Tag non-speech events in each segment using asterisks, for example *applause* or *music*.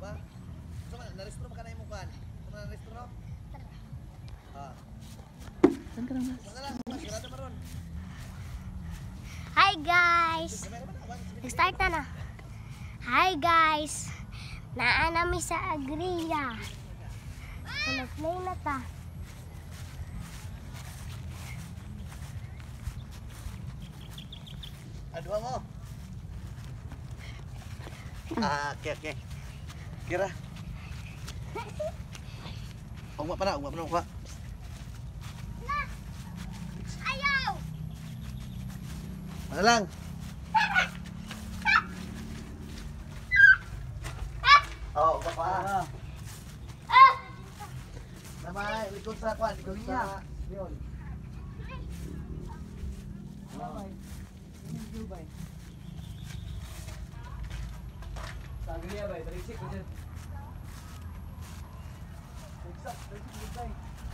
Ba? So, na-restro ba ka na? Kung na-restro no? Ah. Saan ka lang mas? Lang, grado maron. Hi guys! Nag-start na na. Hi guys! Naanami sa Agria. So, nag-play na ta. Adwa mo. Ah, okay, okay. Kira. Umat mana? Umat mana? Umat. Nah. Ayaw. Mana lang? Oh, papa. Ah. Nama ikut sa kwan, ikut sa. Yun. Oh. Dubai. Sagriya bay, balik sik ko dyan.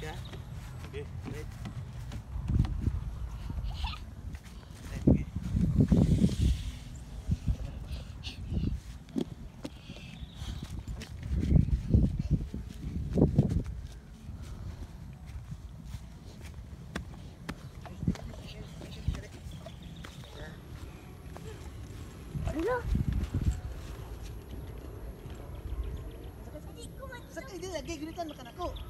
ya. ka? Okay, wait. Ano? Sakit dia lagi gulitan makan aku.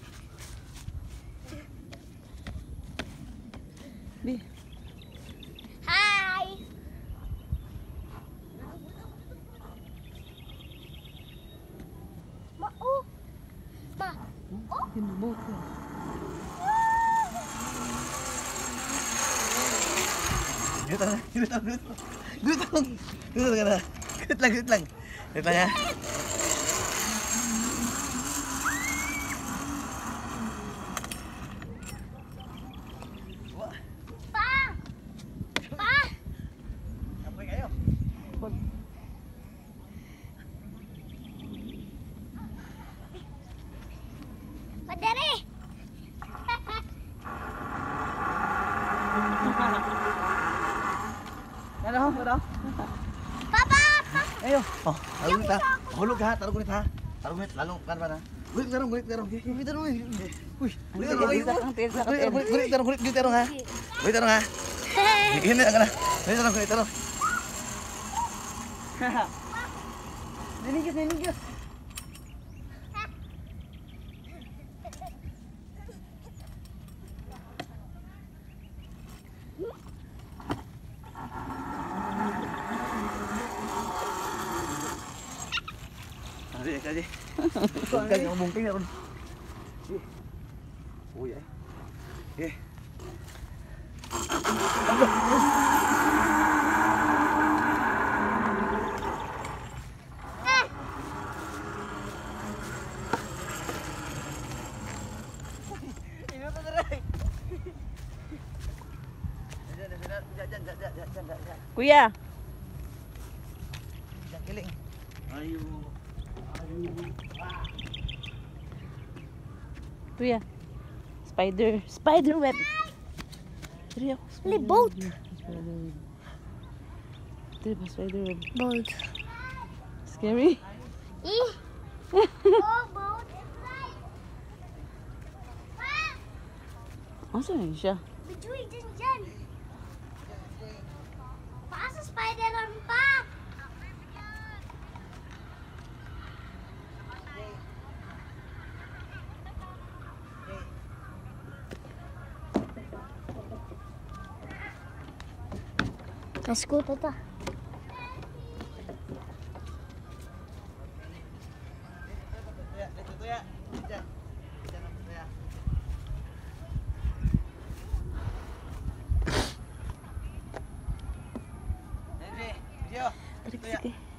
Yung bote. Grit lang, grit lang, grit lang. Grit lang, grit lang. Grit lang, grit lang. Grit lang, ha? Padere! Yan ako, ano? Papa! Ayo, oh, taro nita. Hulog ka, taro nita. Taro nita, lalong kan pa na. Gulit tarong, gulit tarong. Gulit tarong, uy. Uy, gulit tarong, uy. Gulit tarong, gulit tarong, ha. Gulit tarong, ha. Hindi na ka na. Gulit tarong, gulit tarong. Ninigis, ninigis. Ari kaji. *laughs* Bukan yang mungkin ya. Oh ya. Eh. *laughs* Ini tu tadi. Jangan, jangan, jangan, jangan, jangan, jangan. Kuya, Jangan keling. Ayo. Tuya. Spider. Spider web. May boat. Tuya ba spider web? Boat. Scary? Eh. *laughs* oh, boat. Asa na siya? Bijuy din dyan. Paasa spider pa. Henry, video. Tarik Tuya. sige.